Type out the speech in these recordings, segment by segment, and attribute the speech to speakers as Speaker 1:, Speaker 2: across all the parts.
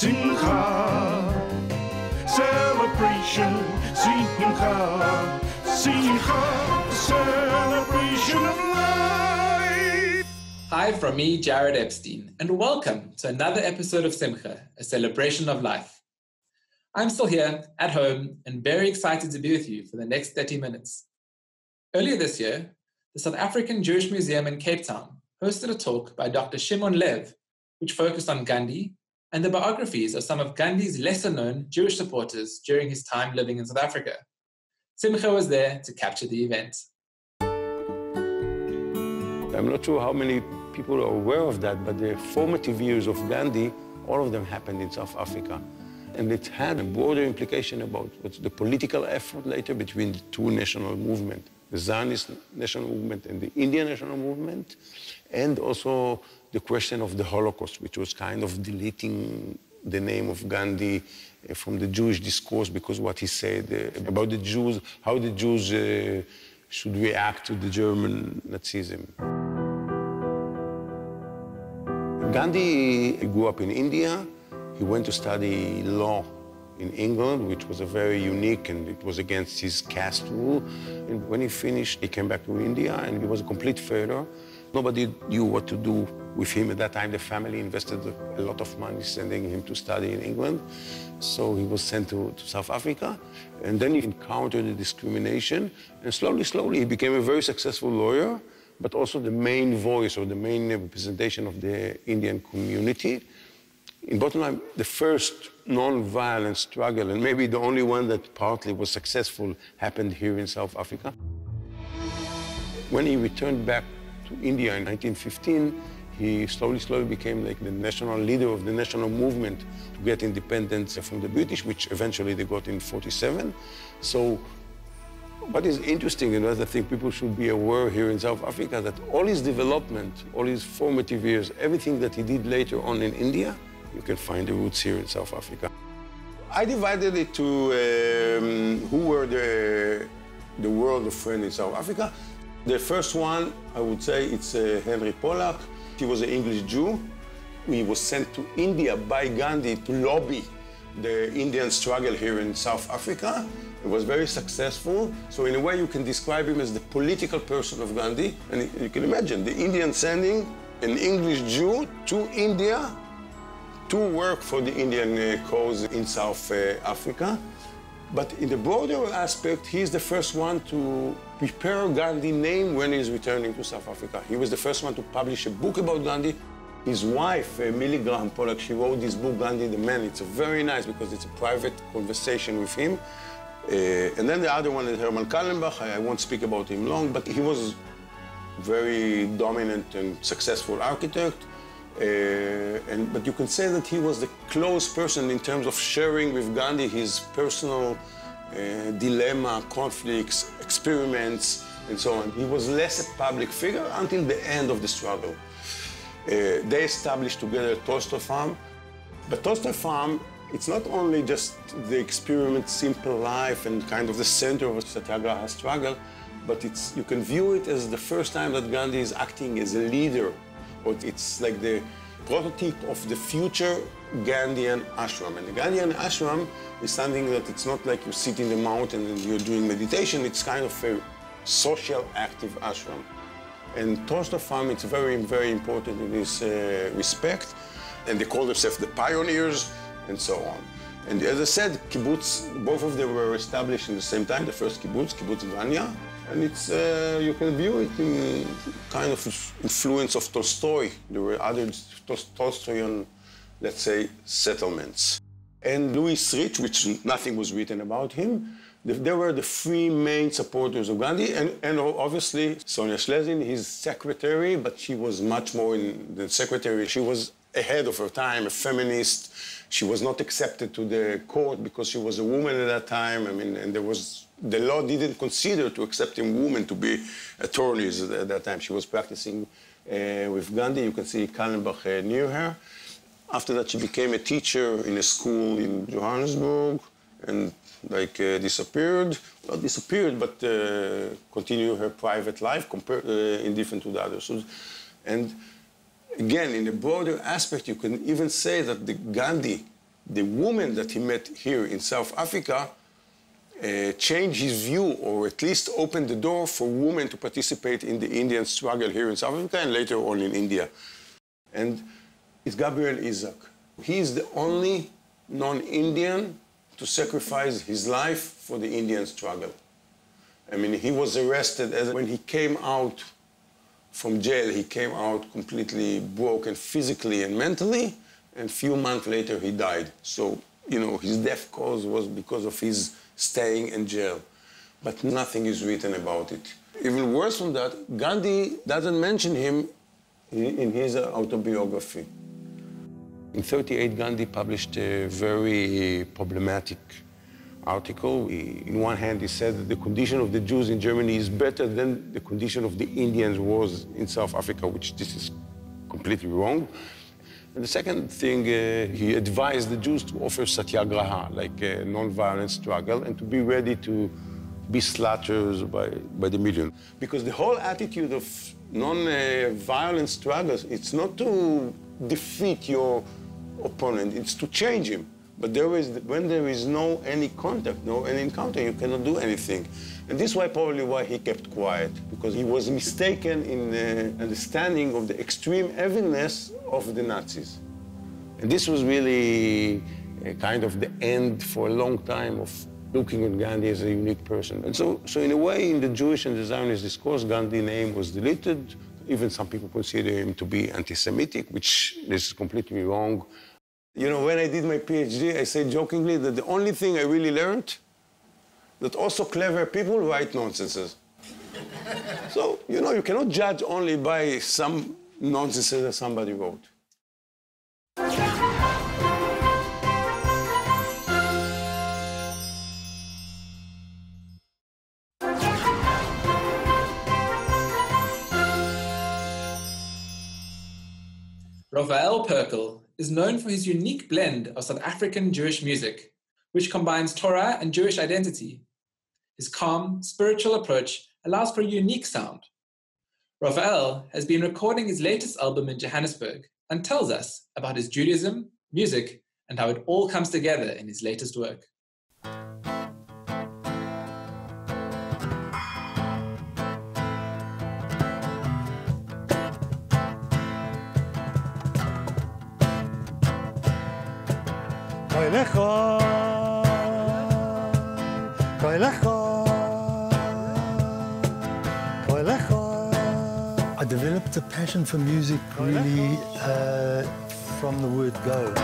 Speaker 1: Simcha, celebration, Simcha, Simcha, celebration of life.
Speaker 2: Hi from me, Jared Epstein, and welcome to another episode of Simcha, a celebration of life. I'm still here at home and very excited to be with you for the next 30 minutes. Earlier this year, the South African Jewish Museum in Cape Town hosted a talk by Dr. Shimon Lev, which focused on Gandhi and the biographies of some of Gandhi's lesser known Jewish supporters during his time living in South Africa. Simcha was there to capture the event.
Speaker 3: I'm not sure how many people are aware of that, but the formative years of Gandhi, all of them happened in South Africa. And it had a broader implication about what's the political effort later between the two national movements, the Zionist national movement and the Indian national movement, and also the question of the Holocaust, which was kind of deleting the name of Gandhi uh, from the Jewish discourse because what he said uh, about the Jews, how the Jews uh, should react to the German Nazism. Gandhi grew up in India. He went to study law in England, which was a very unique and it was against his caste rule. And when he finished, he came back to India and he was a complete failure. Nobody knew what to do with him at that time. The family invested a lot of money sending him to study in England. So he was sent to, to South Africa. And then he encountered the discrimination. And slowly, slowly, he became a very successful lawyer, but also the main voice or the main representation of the Indian community. In bottom line, the first non-violent struggle, and maybe the only one that partly was successful, happened here in South Africa. When he returned back to India in 1915, he slowly, slowly became like the national leader of the national movement to get independence from the British, which eventually they got in 47. So what is interesting, and what I think people should be aware here in South Africa, that all his development, all his formative years, everything that he did later on in India, you can find the roots here in South Africa. I divided it to um, who were the, the world of friends in South Africa. The first one, I would say, it's uh, Henry Polak. He was an English Jew. He was sent to India by Gandhi to lobby the Indian struggle here in South Africa. It was very successful. So in a way, you can describe him as the political person of Gandhi. And you can imagine the Indian sending an English Jew to India to work for the Indian uh, cause in South uh, Africa. But in the broader aspect, he's the first one to prepare Gandhi name when he's returning to South Africa. He was the first one to publish a book about Gandhi. His wife, uh, Millie Graham Polak, she wrote this book, Gandhi the Man. It's very nice because it's a private conversation with him. Uh, and then the other one is Herman Kallenbach. I, I won't speak about him long, but he was very dominant and successful architect. Uh, and, but you can say that he was the close person in terms of sharing with Gandhi his personal uh, dilemma, conflicts, experiments, and so on. He was less a public figure until the end of the struggle. Uh, they established together Tolstoy Farm, but Tolstoy Farm, it's not only just the experiment, simple life, and kind of the center of a satyagraha struggle, but it's, you can view it as the first time that Gandhi is acting as a leader or it's like the prototype of the future Gandhian ashram. And the Gandhian ashram is something that it's not like you sit in the mountain and you're doing meditation, it's kind of a social active ashram. And Tolstoy Farm, it's very, very important in this uh, respect. And they call themselves the pioneers and so on. And as I said, kibbutz, both of them were established in the same time, the first kibbutz, kibbutz Vanya, and it's, uh, you can view it in kind of influence of Tolstoy. There were other Tolstoyan, let's say, settlements. And Louis Ritch, which nothing was written about him, they were the three main supporters of Gandhi, and, and obviously Sonia Schlesin, his secretary, but she was much more the secretary. She was ahead of her time, a feminist. She was not accepted to the court because she was a woman at that time. I mean, and there was the law didn't consider to accepting women to be attorneys at that time. She was practicing uh, with Gandhi. You can see Kallenbach uh, near her. After that, she became a teacher in a school in Johannesburg and like uh, disappeared. Not disappeared, but uh, continued her private life compared, uh, indifferent to the others. And again, in a broader aspect, you can even say that the Gandhi the woman that he met here in South Africa uh, changed his view, or at least open the door for women to participate in the Indian struggle here in South Africa and later on in India. And it's Gabriel Isaac. He is the only non-Indian to sacrifice his life for the Indian struggle. I mean, he was arrested as when he came out from jail, he came out completely broken physically and mentally, and a few months later he died. So, you know, his death cause was because of his staying in jail. But nothing is written about it. Even worse than that, Gandhi doesn't mention him in his uh, autobiography. In 38, Gandhi published a very problematic article. He, in one hand, he said that the condition of the Jews in Germany is better than the condition of the Indians was in South Africa, which this is completely wrong. And the second thing, uh, he advised the Jews to offer satyagraha, like a non-violent struggle, and to be ready to be slaughtered by, by the million. Because the whole attitude of non-violent struggles, it's not to defeat your opponent, it's to change him. But there is, when there is no any contact, no any encounter, you cannot do anything. And this is probably why he kept quiet, because he was mistaken in the understanding of the extreme evilness of the Nazis. And this was really uh, kind of the end for a long time of looking at Gandhi as a unique person. And so, so in a way, in the Jewish and the Zionist discourse, Gandhi's name was deleted. Even some people consider him to be anti-Semitic, which this is completely wrong. You know, when I did my PhD, I said jokingly that the only thing I really learned that also clever people write nonsenses. so, you know, you cannot judge only by some nonsenses that somebody wrote.
Speaker 2: Rofael Perkel is known for his unique blend of South African Jewish music, which combines Torah and Jewish identity. His calm, spiritual approach allows for a unique sound. Rofael has been recording his latest album in Johannesburg and tells us about his Judaism, music, and how it all comes together in his latest work.
Speaker 4: I developed a passion for music really uh, from the word go.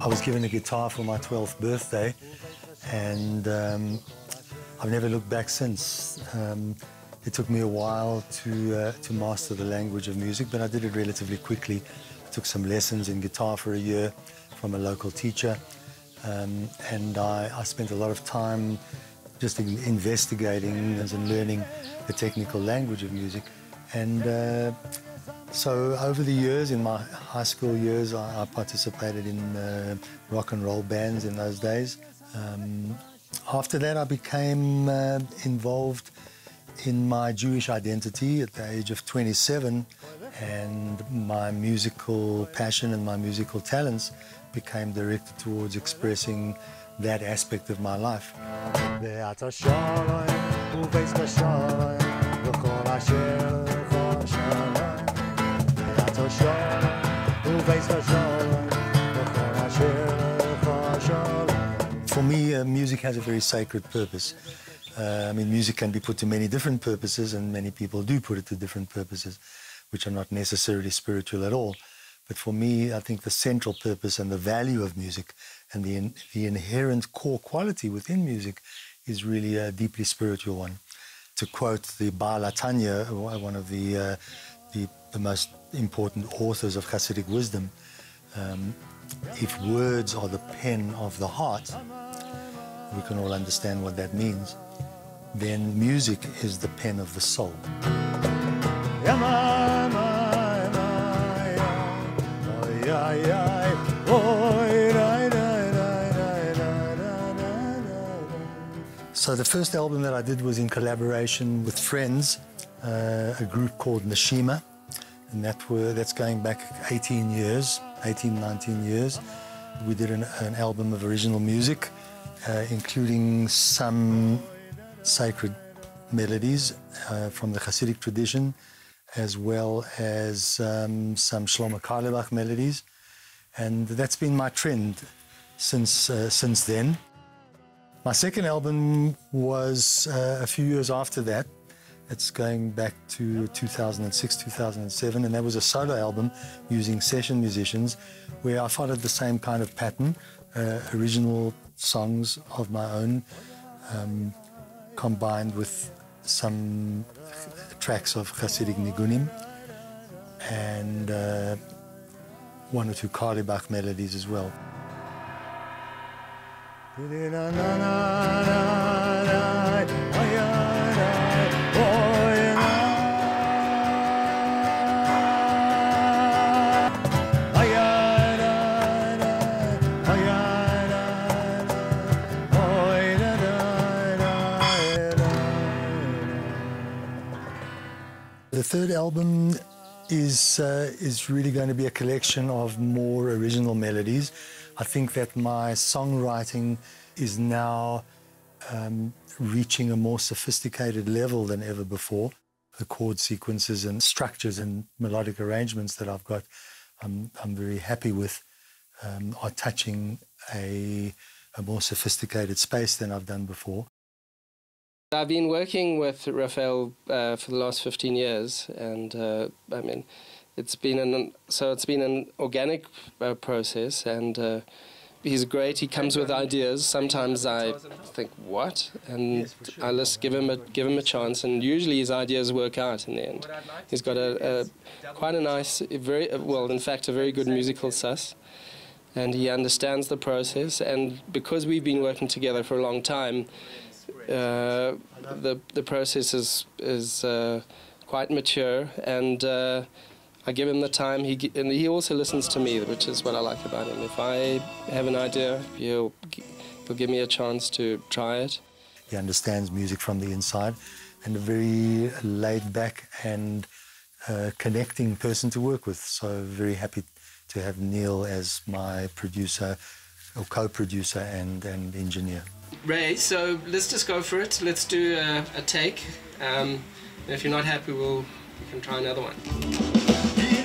Speaker 4: I was given a guitar for my 12th birthday and um, I've never looked back since. Um, it took me a while to, uh, to master the language of music, but I did it relatively quickly. I took some lessons in guitar for a year from a local teacher, um, and I, I, spent a lot of time just in investigating and learning the technical language of music. And uh, so over the years, in my high school years, I, I participated in uh, rock and roll bands in those days. Um, after that, I became uh, involved in my Jewish identity at the age of 27, and my musical passion and my musical talents became directed towards expressing that aspect of my life. For me, uh, music has a very sacred purpose. Uh, I mean, music can be put to many different purposes, and many people do put it to different purposes, which are not necessarily spiritual at all. But for me, I think the central purpose and the value of music and the, the inherent core quality within music is really a deeply spiritual one. To quote the Baal HaTanya, one of the, uh, the, the, most important authors of Hasidic wisdom, um, if words are the pen of the heart, we can all understand what that means then music is the pen of the soul. So the first album that I did was in collaboration with friends, uh, a group called Nashima. and that were that's going back 18 years, 18, 19 years. We did an, an album of original music, uh, including some sacred melodies uh, from the Hasidic tradition, as well as um, some Shlomo Carlebach melodies, and that's been my trend since uh, since then. My second album was uh, a few years after that. It's going back to 2006, 2007, and that was a solo album using session musicians where I followed the same kind of pattern, uh, original songs of my own, um, combined with some tracks of Hasidic Nigunim and uh, one or two Carlebach melodies as well. The third album is uh, is really going to be a collection of more original melodies. I think that my songwriting is now um, reaching a more sophisticated level than ever before. The chord sequences and structures and melodic arrangements that I've got, I'm, I'm very happy with, um, are touching a, a more sophisticated space than I've done before.
Speaker 5: I've been working with Rofael uh, for the last 15 years, and uh, I mean, it's been an so it's been an organic uh, process, and uh, he's great. He comes with ideas. Sometimes I think what, and I just give him a give him a chance, and usually his ideas work out in the end. He's got a, a quite a nice, very well, in fact, a very good musical sus. And he understands the process, and because we've been working together for a long time, uh, the the process is is uh, quite mature, and uh, I give him the time. He and he also listens to me, which is what I like about him. If I have an idea, he'll he'll give me a chance to try it.
Speaker 4: He understands music from the inside, and a very laid back and uh, connecting person to work with. So very happy to have Neil as my producer or co-producer and, and engineer.
Speaker 5: Ray, so let's just go for it. Let's do a, a take. Um, if you're not happy, we'll we can try another one.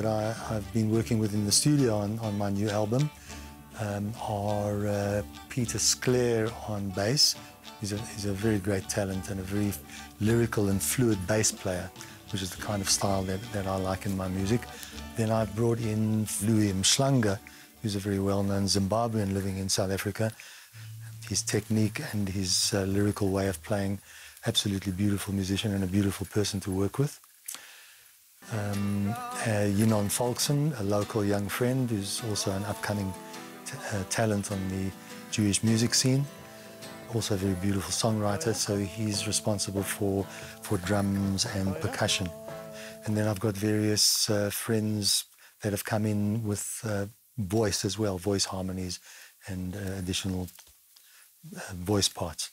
Speaker 4: That I, have been working with in the studio on, on my new album um, are uh, Peter Sclair on bass. He's a, he's a very great talent and a very lyrical and fluid bass player, which is the kind of style that, that I like in my music. Then I've brought in Louis Mhlanga, who's a very well-known Zimbabwean living in South Africa. His technique and his uh, lyrical way of playing, absolutely beautiful musician and a beautiful person to work with. Um, uh, Yinon Folkson, a local young friend who's also an upcoming uh, talent on the Jewish music scene. Also a very beautiful songwriter, so he's responsible for, for drums and percussion. And then I've got various uh, friends that have come in with uh, voice as well, voice harmonies and uh, additional uh, voice parts.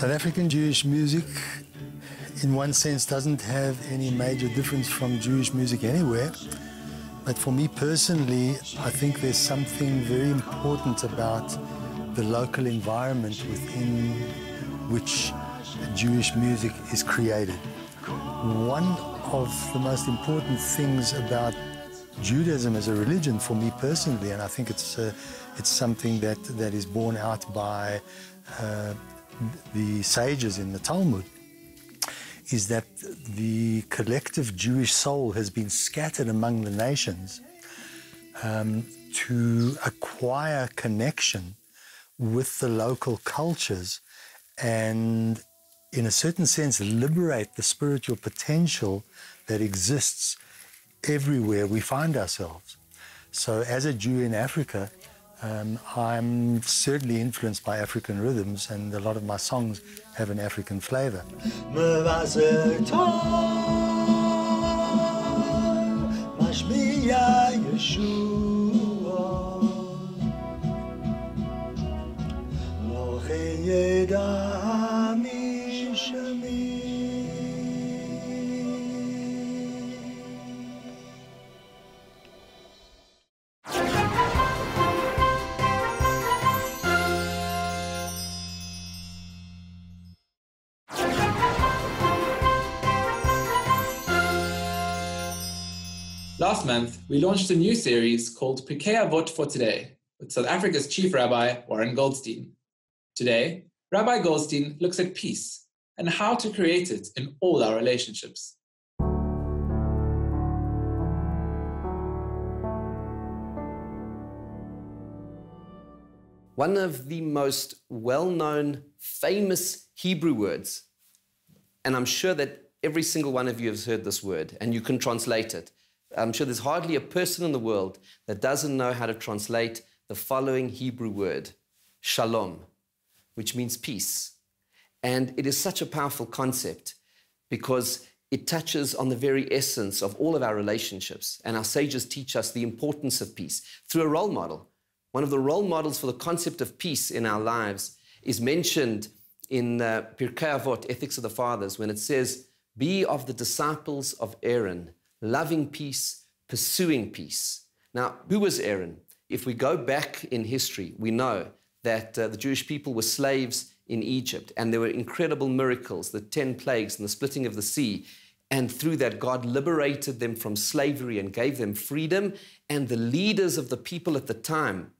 Speaker 4: South African Jewish music, in one sense, doesn't have any major difference from Jewish music anywhere. But for me personally, I think there's something very important about the local environment within which Jewish music is created. One of the most important things about Judaism as a religion for me personally, and I think it's uh, it's something that, that is borne out by uh, the sages in the Talmud is that the collective Jewish soul has been scattered among the nations um, to acquire connection with the local cultures and, in a certain sense, liberate the spiritual potential that exists everywhere we find ourselves. So, as a Jew in Africa, um, I'm certainly influenced by African rhythms, and a lot of my songs have an African flavor.
Speaker 2: Last month, we launched a new series called Pirkei Avot for Today with South Africa's Chief Rabbi, Warren Goldstein. Today, Rabbi Goldstein looks at peace and how to create it in all our relationships.
Speaker 6: One of the most well known, famous Hebrew words, and I'm sure that every single one of you has heard this word and you can translate it. I'm sure there's hardly a person in the world that doesn't know how to translate the following Hebrew word, shalom, which means peace. And it is such a powerful concept because it touches on the very essence of all of our relationships. And our sages teach us the importance of peace through a role model. One of the role models for the concept of peace in our lives is mentioned in uh, Pirkei Avot, Ethics of the Fathers, when it says, Be of the disciples of Aaron loving peace, pursuing peace. Now, who was Aaron? If we go back in history, we know that uh, the Jewish people were slaves in Egypt, and there were incredible miracles, the 10 plagues and the splitting of the sea. And through that, God liberated them from slavery and gave them freedom. And the leaders of the people at the time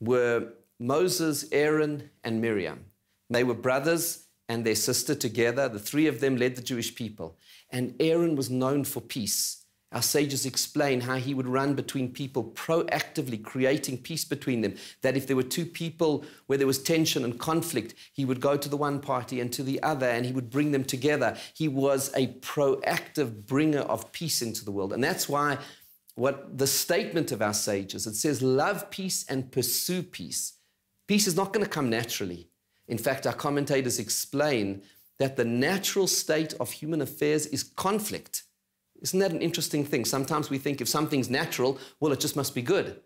Speaker 6: were Moses, Aaron, and Miriam. They were brothers and their sister together. The three of them led the Jewish people. And Aaron was known for peace. Our sages explain how he would run between people, proactively creating peace between them. That if there were two people where there was tension and conflict, he would go to the one party and to the other and he would bring them together. He was a proactive bringer of peace into the world. And that's why what the statement of our sages it says love peace and pursue peace peace is not going to come naturally in fact our commentators explain that the natural state of human affairs is conflict isn't that an interesting thing? Sometimes we think if something's natural, well, it just must be good.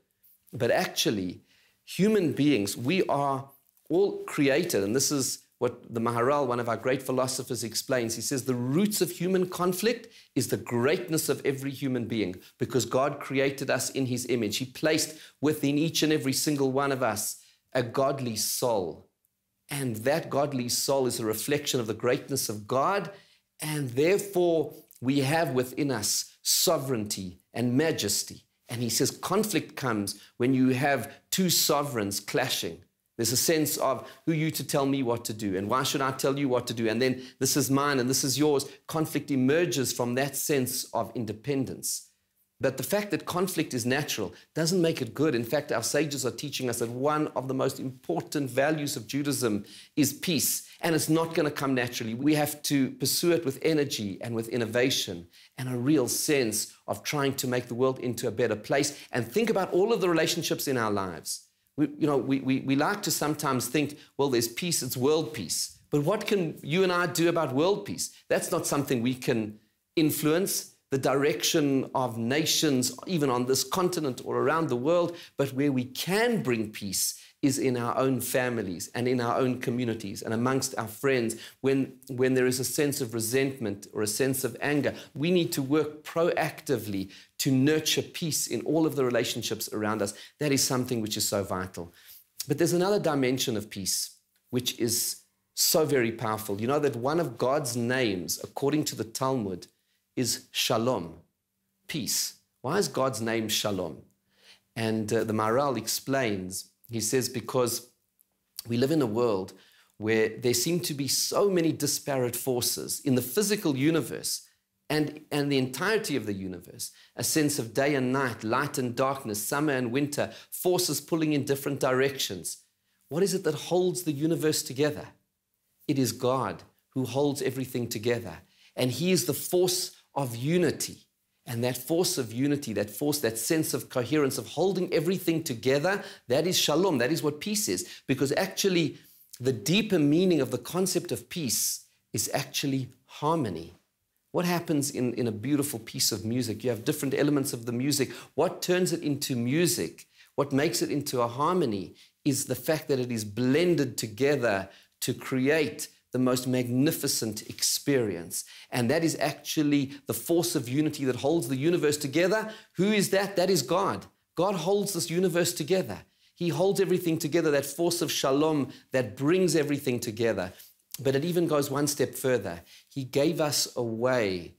Speaker 6: But actually, human beings, we are all created, and this is what the Maharal, one of our great philosophers, explains. He says the roots of human conflict is the greatness of every human being because God created us in his image. He placed within each and every single one of us a godly soul. And that godly soul is a reflection of the greatness of God, and therefore we have within us sovereignty and majesty. And he says conflict comes when you have two sovereigns clashing. There's a sense of who you to tell me what to do, and why should I tell you what to do? And then this is mine and this is yours. Conflict emerges from that sense of independence. But the fact that conflict is natural doesn't make it good. In fact, our sages are teaching us that one of the most important values of Judaism is peace. And it's not going to come naturally. We have to pursue it with energy and with innovation and a real sense of trying to make the world into a better place. And think about all of the relationships in our lives. We, you know, we, we, we like to sometimes think, well, there's peace, it's world peace. But what can you and I do about world peace? That's not something we can influence the direction of nations, even on this continent or around the world, but where we can bring peace is in our own families and in our own communities and amongst our friends. When, when there is a sense of resentment or a sense of anger, we need to work proactively to nurture peace in all of the relationships around us. That is something which is so vital. But there's another dimension of peace which is so very powerful. You know that one of God's names, according to the Talmud, is shalom, peace. Why is God's name shalom? And uh, the Maharal explains, he says, because we live in a world where there seem to be so many disparate forces in the physical universe and, and the entirety of the universe a sense of day and night, light and darkness, summer and winter, forces pulling in different directions. What is it that holds the universe together? It is God who holds everything together. And He is the force of unity. And that force of unity, that force, that sense of coherence, of holding everything together, that is shalom. That is what peace is. Because actually, the deeper meaning of the concept of peace is actually harmony. What happens in, in a beautiful piece of music? You have different elements of the music. What turns it into music? What makes it into a harmony is the fact that it is blended together to create the most magnificent experience. And that is actually the force of unity that holds the universe together. Who is that? That is God. God holds this universe together. He holds everything together, that force of shalom that brings everything together. But it even goes one step further. He gave us a way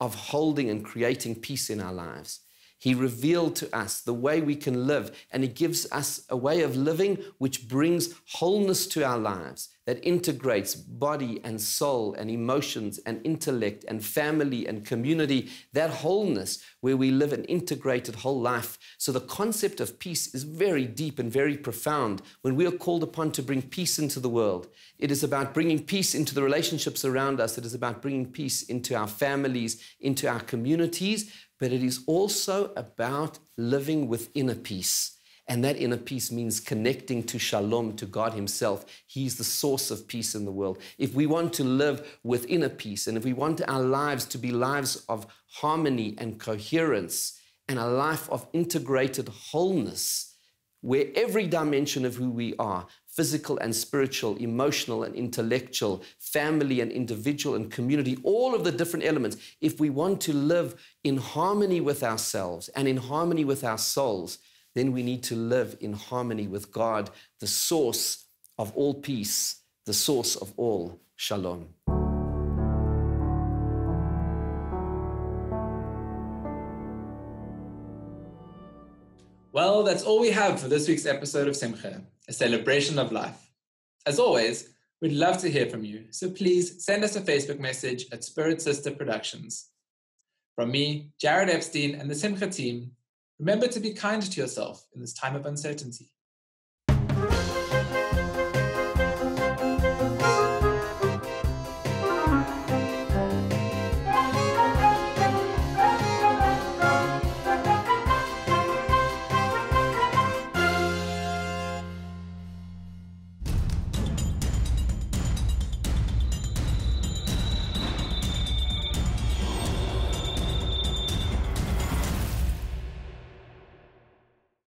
Speaker 6: of holding and creating peace in our lives. He revealed to us the way we can live, and He gives us a way of living which brings wholeness to our lives, that integrates body and soul and emotions and intellect and family and community, that wholeness where we live an integrated whole life. So the concept of peace is very deep and very profound when we are called upon to bring peace into the world. It is about bringing peace into the relationships around us, it is about bringing peace into our families, into our communities but it is also about living within a peace. And that inner peace means connecting to shalom, to God Himself. He's the source of peace in the world. If we want to live within a peace, and if we want our lives to be lives of harmony and coherence, and a life of integrated wholeness, where every dimension of who we are physical and spiritual, emotional and intellectual, family and individual and community, all of the different elements, if we want to live in harmony with ourselves and in harmony with our souls, then we need to live in harmony with God, the source of all peace, the source of all shalom.
Speaker 2: Well, that's all we have for this week's episode of Simcha, a celebration of life. As always, we'd love to hear from you, so please send us a Facebook message at Spirit Sister Productions. From me, Jared Epstein, and the Simcha team, remember to be kind to yourself in this time of uncertainty.